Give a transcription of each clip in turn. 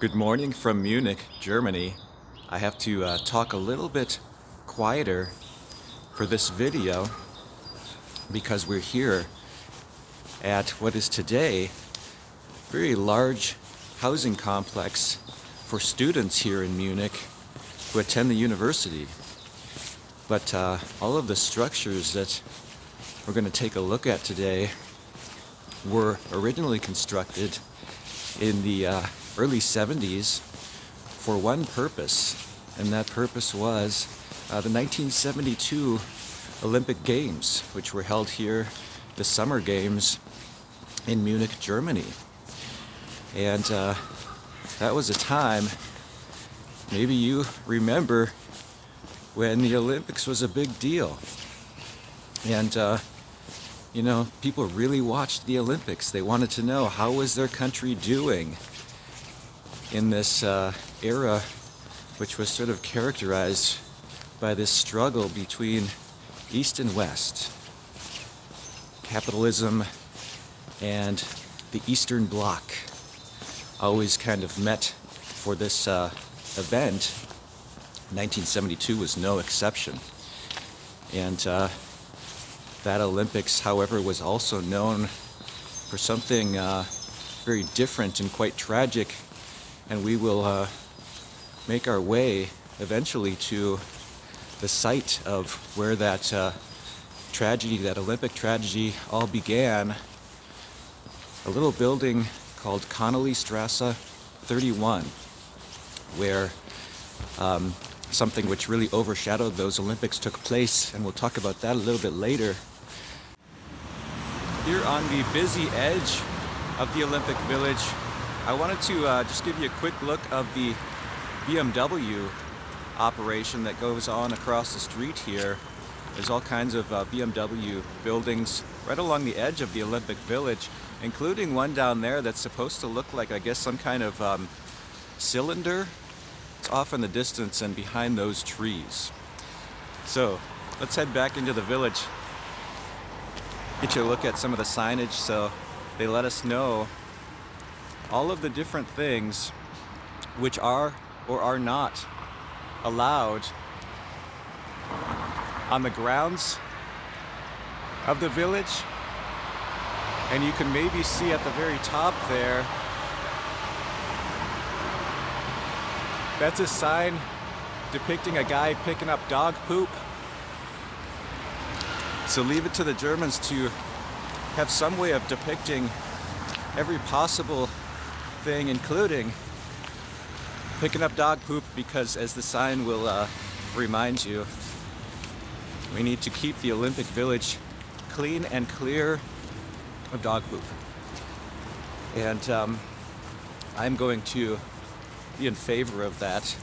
Good morning from Munich, Germany. I have to uh, talk a little bit quieter for this video because we're here at what is today a very large housing complex for students here in Munich who attend the university. But uh, all of the structures that we're going to take a look at today were originally constructed in the uh, early 70s for one purpose, and that purpose was uh, the 1972 Olympic Games, which were held here, the Summer Games in Munich, Germany. And uh, that was a time, maybe you remember, when the Olympics was a big deal. And uh, you know, people really watched the Olympics. They wanted to know how was their country doing in this uh, era, which was sort of characterized by this struggle between East and West, capitalism and the Eastern Bloc. Always kind of met for this uh, event. 1972 was no exception, and. Uh, that Olympics, however, was also known for something uh, very different and quite tragic, and we will uh, make our way eventually to the site of where that uh, tragedy, that Olympic tragedy, all began. A little building called Connolly Strasse 31, where um, something which really overshadowed those Olympics took place, and we'll talk about that a little bit later. Here on the busy edge of the Olympic Village, I wanted to uh, just give you a quick look of the BMW operation that goes on across the street here. There's all kinds of uh, BMW buildings right along the edge of the Olympic Village, including one down there that's supposed to look like, I guess, some kind of um, cylinder it's off in the distance and behind those trees. So let's head back into the village. Get you a look at some of the signage so they let us know all of the different things which are or are not allowed on the grounds of the village. And you can maybe see at the very top there That's a sign depicting a guy picking up dog poop. So leave it to the Germans to have some way of depicting every possible thing, including picking up dog poop, because as the sign will uh, remind you, we need to keep the Olympic Village clean and clear of dog poop. And um, I'm going to be in favor of that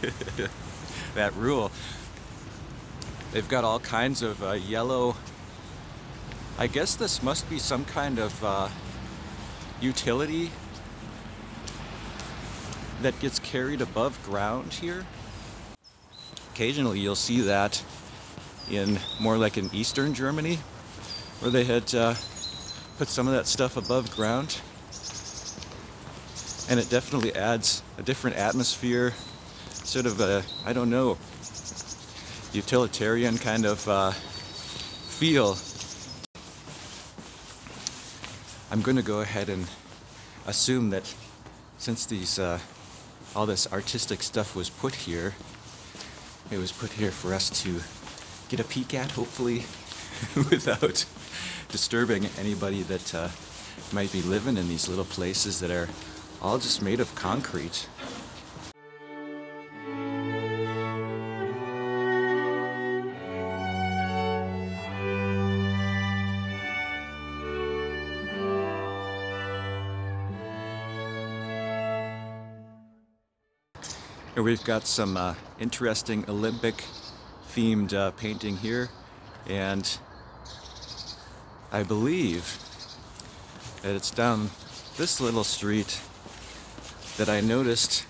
that rule. They've got all kinds of uh, yellow. I guess this must be some kind of uh, utility that gets carried above ground here. Occasionally you'll see that in more like in eastern Germany where they had uh, put some of that stuff above ground and it definitely adds a different atmosphere, sort of a, I don't know, utilitarian kind of uh, feel. I'm going to go ahead and assume that since these uh, all this artistic stuff was put here, it was put here for us to get a peek at, hopefully, without disturbing anybody that uh, might be living in these little places that are all just made of concrete. Here we've got some uh, interesting Olympic themed uh, painting here and I believe that it's down this little street that I noticed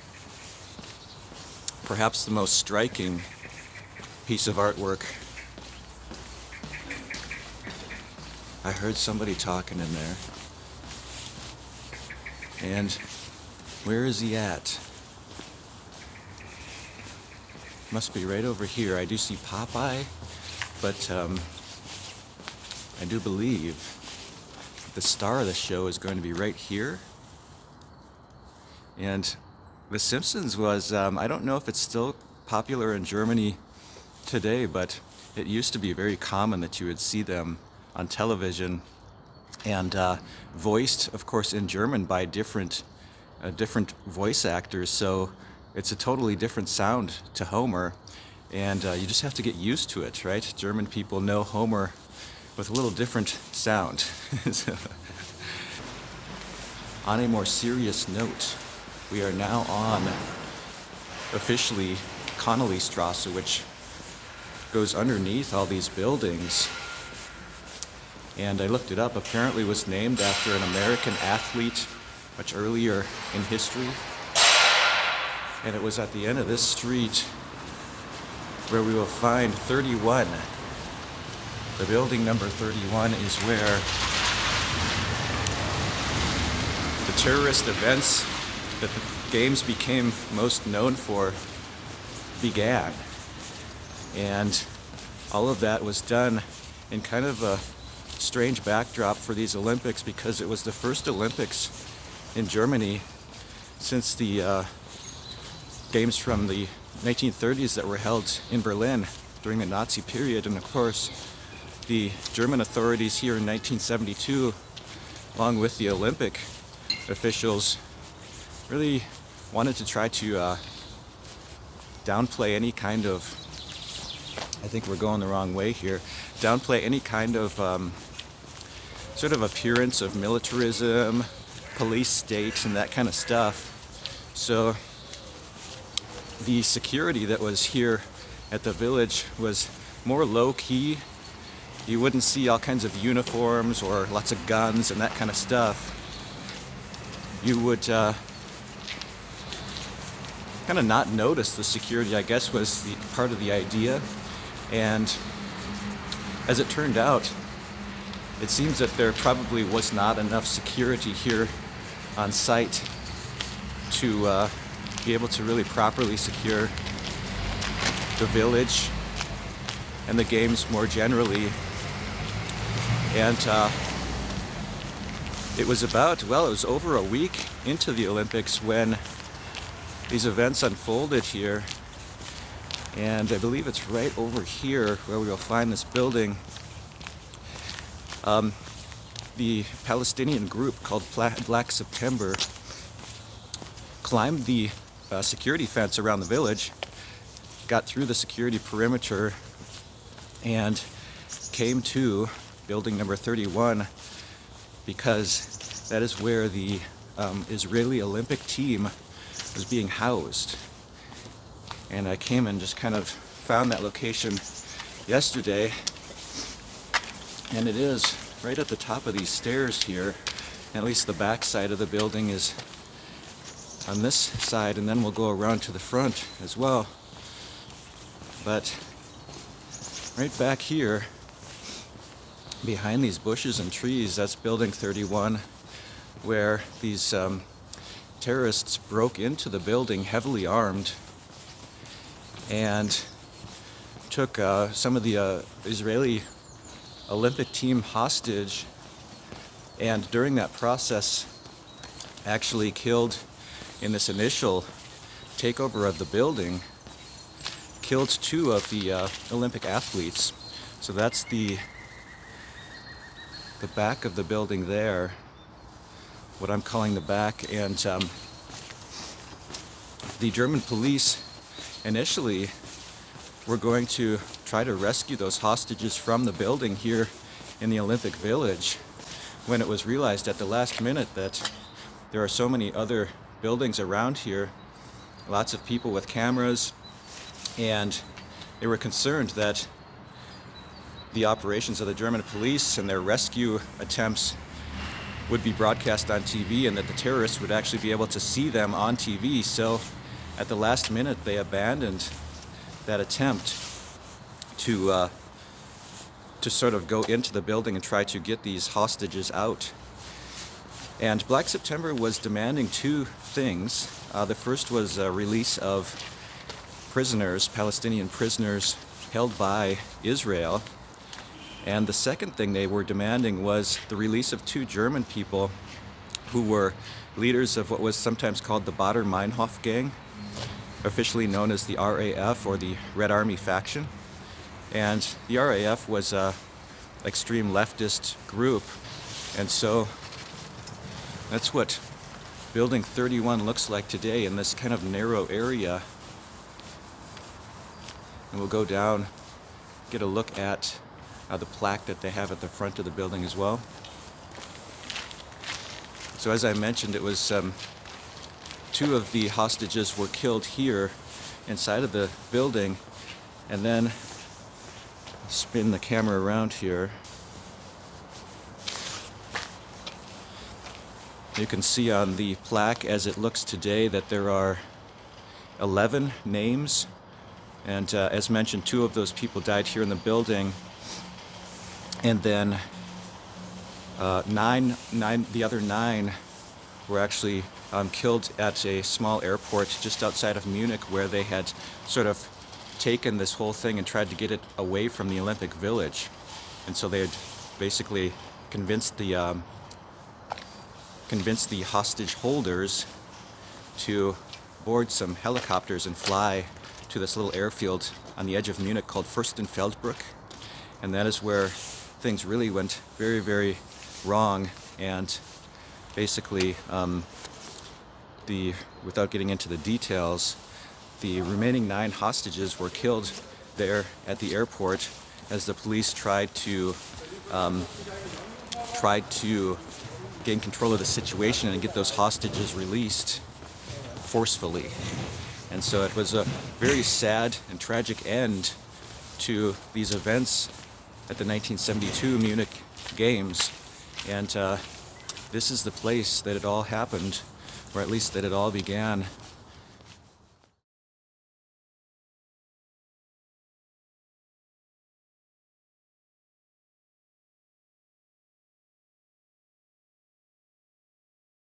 perhaps the most striking piece of artwork. I heard somebody talking in there. And Where is he at? Must be right over here. I do see Popeye, but um, I do believe the star of the show is going to be right here. And The Simpsons was, um, I don't know if it's still popular in Germany today, but it used to be very common that you would see them on television and uh, voiced, of course, in German by different, uh, different voice actors. So it's a totally different sound to Homer, and uh, you just have to get used to it, right? German people know Homer with a little different sound. on a more serious note, we are now on officially Connolly Strasse, which goes underneath all these buildings. And I looked it up, apparently was named after an American athlete much earlier in history. And it was at the end of this street where we will find 31. The building number 31 is where the terrorist events that the games became most known for began. And all of that was done in kind of a strange backdrop for these Olympics because it was the first Olympics in Germany since the uh, games from the 1930s that were held in Berlin during the Nazi period. And of course, the German authorities here in 1972, along with the Olympic officials, really wanted to try to uh, downplay any kind of, I think we're going the wrong way here, downplay any kind of um, sort of appearance of militarism, police state, and that kind of stuff. So the security that was here at the village was more low key. You wouldn't see all kinds of uniforms or lots of guns and that kind of stuff. You would uh, kind of not notice the security, I guess, was the part of the idea. And as it turned out, it seems that there probably was not enough security here on site to uh, be able to really properly secure the village and the games more generally. And uh, it was about, well, it was over a week into the Olympics when these events unfolded here. And I believe it's right over here where we'll find this building. Um, the Palestinian group called Black September climbed the uh, security fence around the village, got through the security perimeter, and came to building number 31 because that is where the um, Israeli Olympic team was being housed. And I came and just kind of found that location yesterday. And it is right at the top of these stairs here. At least the back side of the building is on this side, and then we'll go around to the front as well. But right back here, behind these bushes and trees, that's building 31, where these um, terrorists broke into the building heavily armed and took uh, some of the uh, Israeli Olympic team hostage and during that process actually killed in this initial takeover of the building killed two of the uh, Olympic athletes so that's the the back of the building there what I'm calling the back. And um, the German police initially were going to try to rescue those hostages from the building here in the Olympic Village when it was realized at the last minute that there are so many other buildings around here, lots of people with cameras, and they were concerned that the operations of the German police and their rescue attempts would be broadcast on TV and that the terrorists would actually be able to see them on TV. So at the last minute, they abandoned that attempt to uh, to sort of go into the building and try to get these hostages out. And Black September was demanding two things. Uh, the first was a release of prisoners, Palestinian prisoners held by Israel. And the second thing they were demanding was the release of two German people who were leaders of what was sometimes called the Baader Meinhof Gang, officially known as the RAF or the Red Army faction. And the RAF was a extreme leftist group. And so that's what Building 31 looks like today in this kind of narrow area. And we'll go down, get a look at uh, the plaque that they have at the front of the building as well. So as I mentioned, it was um, two of the hostages were killed here inside of the building, and then spin the camera around here. You can see on the plaque as it looks today that there are 11 names, and uh, as mentioned, two of those people died here in the building, and then uh, nine, nine, the other nine were actually um, killed at a small airport just outside of Munich where they had sort of taken this whole thing and tried to get it away from the Olympic Village. And so they had basically convinced the um, convinced the hostage holders to board some helicopters and fly to this little airfield on the edge of Munich called Fürstenfeldbruck. And that is where things really went very, very wrong and basically um, the without getting into the details the remaining nine hostages were killed there at the airport as the police tried to um, tried to gain control of the situation and get those hostages released forcefully. And so it was a very sad and tragic end to these events at the 1972 Munich Games. And uh, this is the place that it all happened, or at least that it all began.